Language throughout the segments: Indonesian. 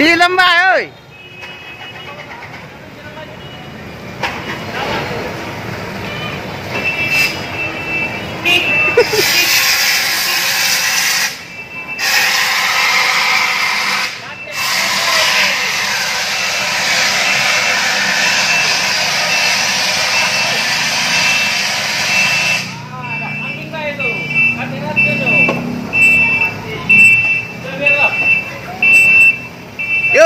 chị lâm bài ơi!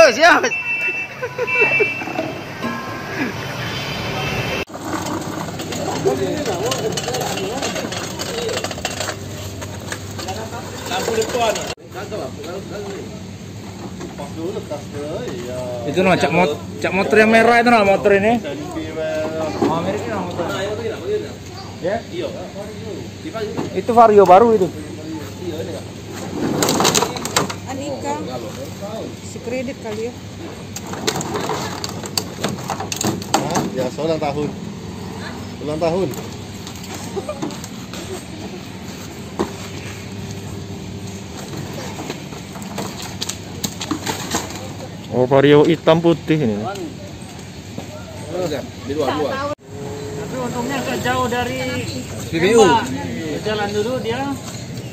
Yo, siap. Itu no, cak mot cak motor yang merah itu no, motor ini. Oh, no, motor. Ya? Itu vario baru itu. Anika si kredit kali ya Hah? Ya, ulang tahun. Ulang tahun. Oh, vario hitam putih ini. Tapi untungnya agak jauh dari tembak. Jalan dulu dia.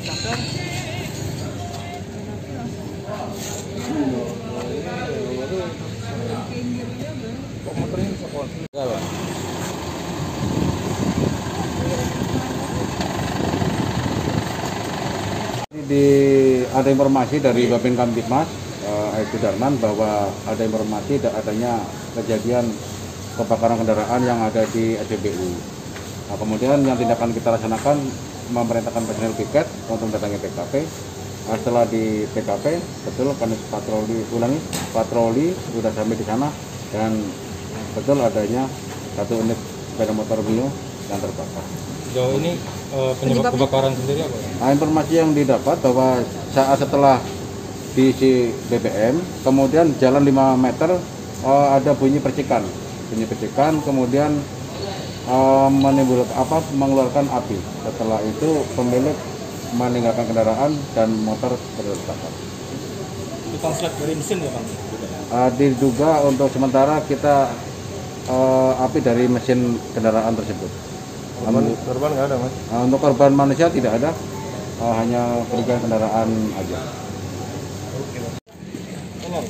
Cakep. Di ada informasi dari Bapin Kamtipmas eh, Darman bahwa ada informasi da- adanya kejadian kebakaran kendaraan yang ada di SPBU. Nah, kemudian yang tindakan kita laksanakan memerintahkan personel piket untuk mendatangi TKP. Nah, setelah di TKP, betul kami patroli ulangi patroli sudah sampai di sana dan betul adanya satu unit sepeda motor Mio yang terbakar. Sejauh ini eh, penyebab kebakaran sendiri apa? ya? Nah, informasi yang didapat bahwa saat setelah diisi BBM, kemudian jalan 5 meter eh, ada bunyi percikan, bunyi percikan, kemudian eh, menimbulkan apa mengeluarkan api. Setelah itu pemilik meninggalkan kendaraan dan motor terbakar. Itu konslet dari mesin ya Bang? Eh, diduga untuk sementara kita eh, api dari mesin kendaraan tersebut. Korban, korban nggak ada, Mas? Nah, untuk korban manusia tidak ada, eh, hanya kerugian kendaraan aja. Tolong.